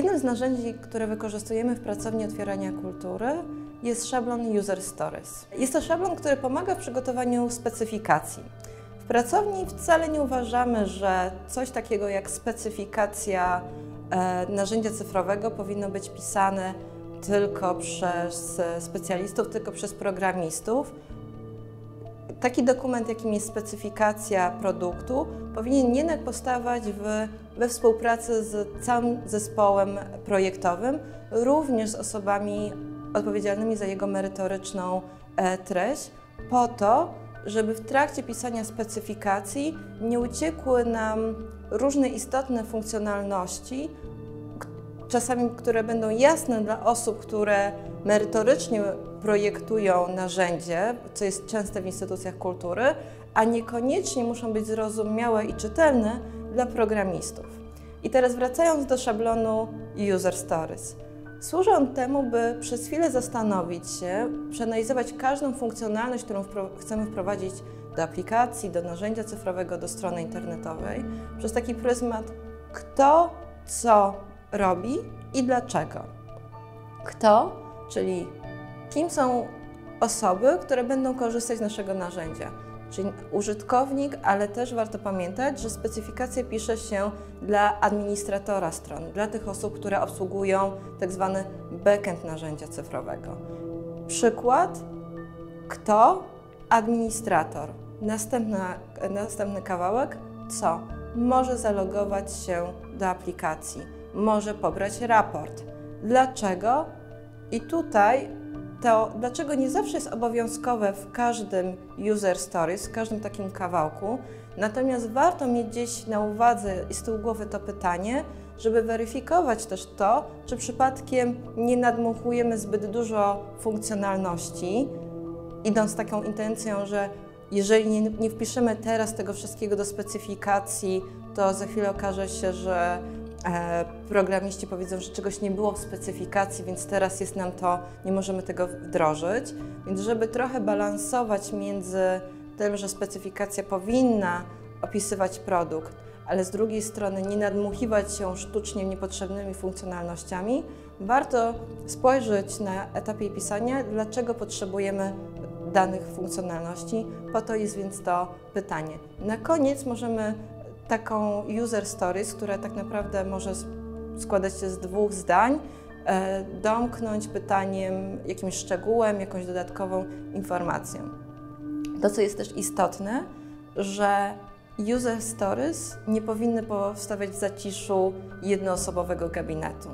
Jednym z narzędzi, które wykorzystujemy w pracowni otwierania kultury jest szablon User Stories. Jest to szablon, który pomaga w przygotowaniu specyfikacji. W pracowni wcale nie uważamy, że coś takiego jak specyfikacja e, narzędzia cyfrowego powinno być pisane tylko przez specjalistów, tylko przez programistów. Taki dokument, jakim jest specyfikacja produktu, powinien jednak powstawać w, we współpracy z całym zespołem projektowym, również z osobami odpowiedzialnymi za jego merytoryczną e, treść, po to, żeby w trakcie pisania specyfikacji nie uciekły nam różne istotne funkcjonalności, czasami które będą jasne dla osób, które merytorycznie projektują narzędzie, co jest częste w instytucjach kultury, a niekoniecznie muszą być zrozumiałe i czytelne dla programistów. I teraz wracając do szablonu User Stories. Służy on temu, by przez chwilę zastanowić się, przeanalizować każdą funkcjonalność, którą chcemy wprowadzić do aplikacji, do narzędzia cyfrowego, do strony internetowej, przez taki pryzmat kto, co robi i dlaczego. Kto, czyli kim są osoby, które będą korzystać z naszego narzędzia. Czyli użytkownik, ale też warto pamiętać, że specyfikację pisze się dla administratora stron, dla tych osób, które obsługują tak zwany backend narzędzia cyfrowego. Przykład, kto? Administrator. Następna, następny kawałek, co? Może zalogować się do aplikacji, może pobrać raport. Dlaczego? I tutaj to dlaczego nie zawsze jest obowiązkowe w każdym user stories, w każdym takim kawałku, natomiast warto mieć gdzieś na uwadze i z tyłu głowy to pytanie, żeby weryfikować też to, czy przypadkiem nie nadmuchujemy zbyt dużo funkcjonalności, idąc taką intencją, że jeżeli nie, nie wpiszemy teraz tego wszystkiego do specyfikacji, to za chwilę okaże się, że programiści powiedzą, że czegoś nie było w specyfikacji, więc teraz jest nam to, nie możemy tego wdrożyć. Więc żeby trochę balansować między tym, że specyfikacja powinna opisywać produkt, ale z drugiej strony nie nadmuchiwać się sztucznie niepotrzebnymi funkcjonalnościami, warto spojrzeć na etapie pisania, dlaczego potrzebujemy danych funkcjonalności. Po to jest więc to pytanie. Na koniec możemy taką user stories, która tak naprawdę może składać się z dwóch zdań, e, domknąć pytaniem, jakimś szczegółem, jakąś dodatkową informacją. To, co jest też istotne, że user stories nie powinny powstawać w zaciszu jednoosobowego gabinetu,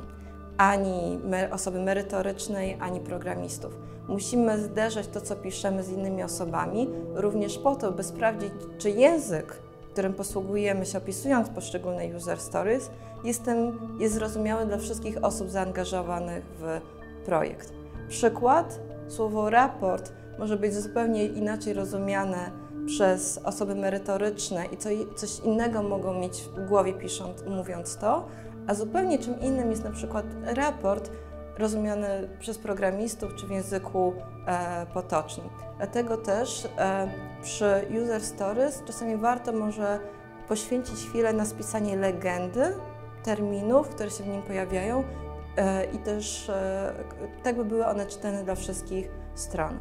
ani osoby merytorycznej, ani programistów. Musimy zderzać to, co piszemy z innymi osobami, również po to, by sprawdzić, czy język, którym posługujemy się opisując poszczególne user stories, jest, ten, jest zrozumiały dla wszystkich osób zaangażowanych w projekt. Przykład, słowo raport może być zupełnie inaczej rozumiane przez osoby merytoryczne i co, coś innego mogą mieć w głowie pisząc, mówiąc to, a zupełnie czym innym jest na przykład raport rozumiany przez programistów czy w języku e, potocznym. Dlatego też e, przy User Stories czasami warto może poświęcić chwilę na spisanie legendy, terminów, które się w nim pojawiają e, i też e, tak by były one czytane dla wszystkich stron.